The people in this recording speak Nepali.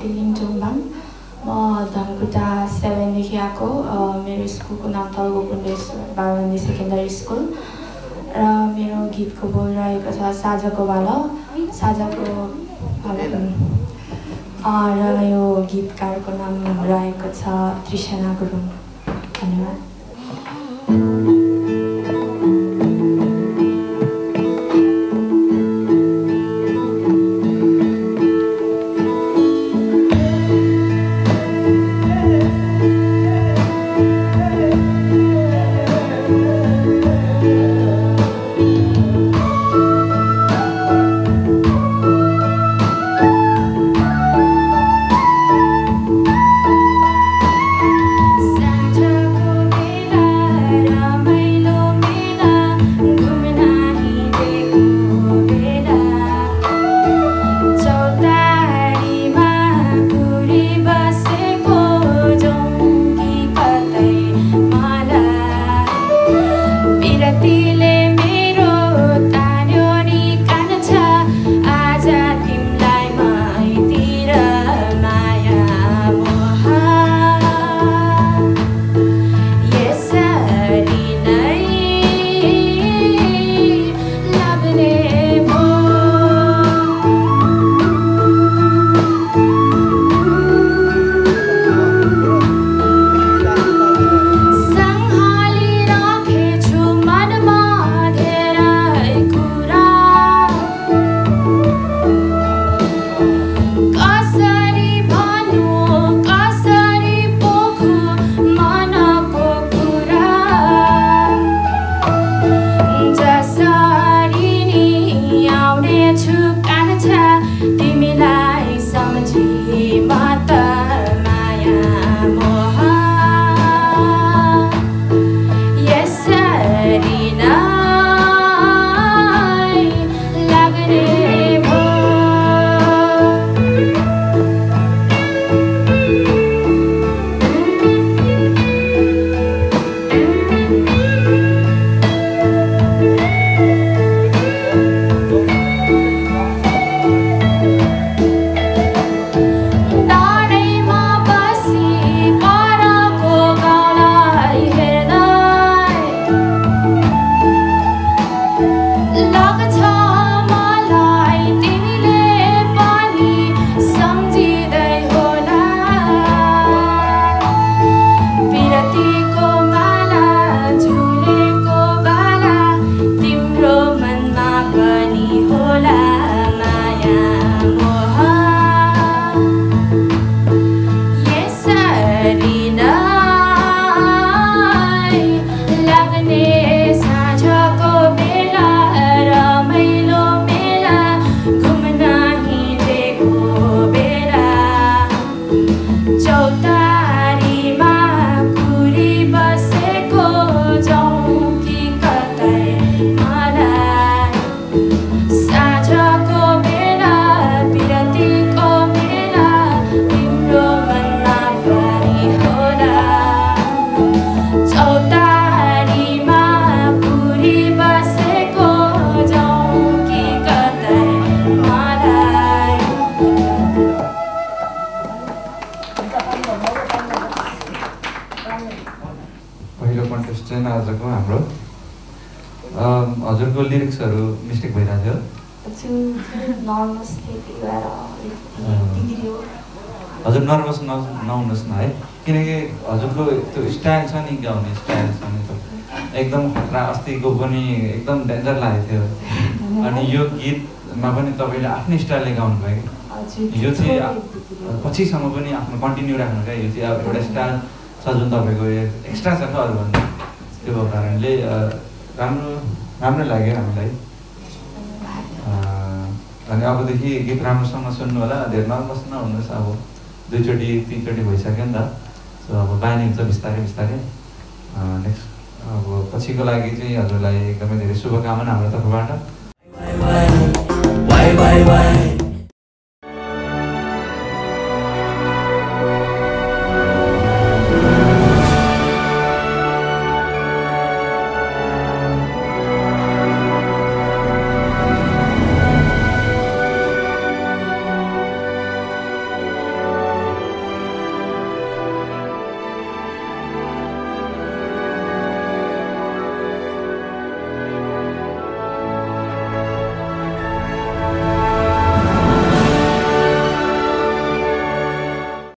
तिलिङ चुम्बाङ म धनकुटा सेभेनदेखि आएको मेरो स्कुलको नाम तलगो बालबन्दी सेकेन्डरी स्कुल र मेरो गीतको बोल रहेको छ साझाको बाल साझाको र यो गीतकारको नाम रहेको छ त्रिशना गुरुङ। धन्यवाद। हजुरको लिरिक्सहरू मिस्टेक भइरहेको थियो। हजुर नर्भस न नहुनुहोस् न है। किनकि हजुरको त्यो स्टाइल छ नि गाउने स्टाइल छ नि एकदम खतरा अस्तिको पनि एकदम डेन्जर लागेको थियो। अनि यो गीतमा पनि तपाईँले आफ्नै स्टाइलले गाउनु भयो यो चाहिँ पछिसम्म पनि आफ्नो कन्टिन्यू राख्नु क्या? यो चाहिँ अब एउटा स्टाइल छ जुन तपाईँको एक्स्ट्रा छ अरूभन्दा त्यो कारणले राम्रो राम्रो लाग्यो हामीलाई। अनि अबदेखि गीत राम्रोसँग सुन्नु होला धेरै नर्भस नहुनुहोस् अब। दुईचोटि तिनचोटि भइसक्यो नि त। सो अब बानी हुन्छ बिस्तारै बिस्तारै। नेक्स्ट अब पछिको लागि चाहिँ हजुरलाई एकदमै धेरै शुभकामना हाम्रो तर्फबाट।